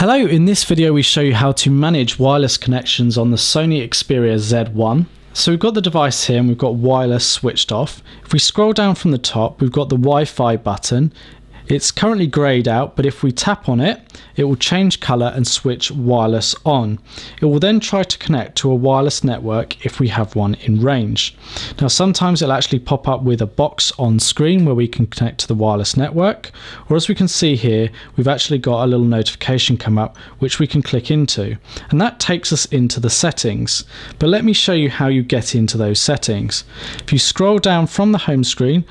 Hello, in this video we show you how to manage wireless connections on the Sony Xperia Z1. So we've got the device here and we've got wireless switched off. If we scroll down from the top, we've got the Wi-Fi button. It's currently greyed out, but if we tap on it, it will change colour and switch wireless on. It will then try to connect to a wireless network if we have one in range. Now sometimes it'll actually pop up with a box on screen where we can connect to the wireless network, or as we can see here, we've actually got a little notification come up which we can click into. And that takes us into the settings. But let me show you how you get into those settings. If you scroll down from the home screen,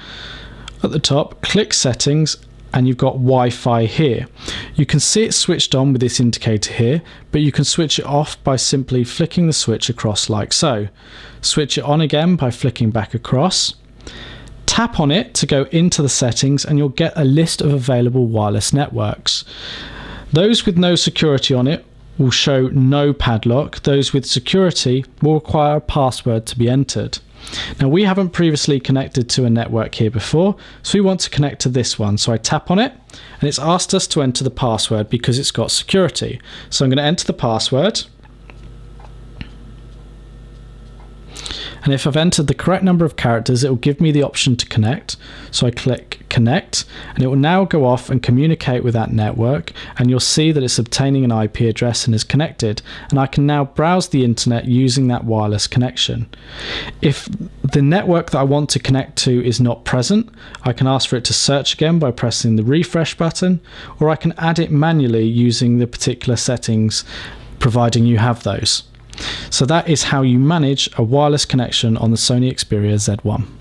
at the top, click settings and you've got Wi-Fi here. You can see it switched on with this indicator here, but you can switch it off by simply flicking the switch across like so. Switch it on again by flicking back across. Tap on it to go into the settings and you'll get a list of available wireless networks. Those with no security on it will show no padlock. Those with security will require a password to be entered. Now we haven't previously connected to a network here before, so we want to connect to this one. So I tap on it and it's asked us to enter the password because it's got security. So I'm going to enter the password. And if I've entered the correct number of characters, it will give me the option to connect. So I click connect and it will now go off and communicate with that network. And you'll see that it's obtaining an IP address and is connected. And I can now browse the internet using that wireless connection. If the network that I want to connect to is not present, I can ask for it to search again by pressing the refresh button, or I can add it manually using the particular settings, providing you have those. So that is how you manage a wireless connection on the Sony Xperia Z1.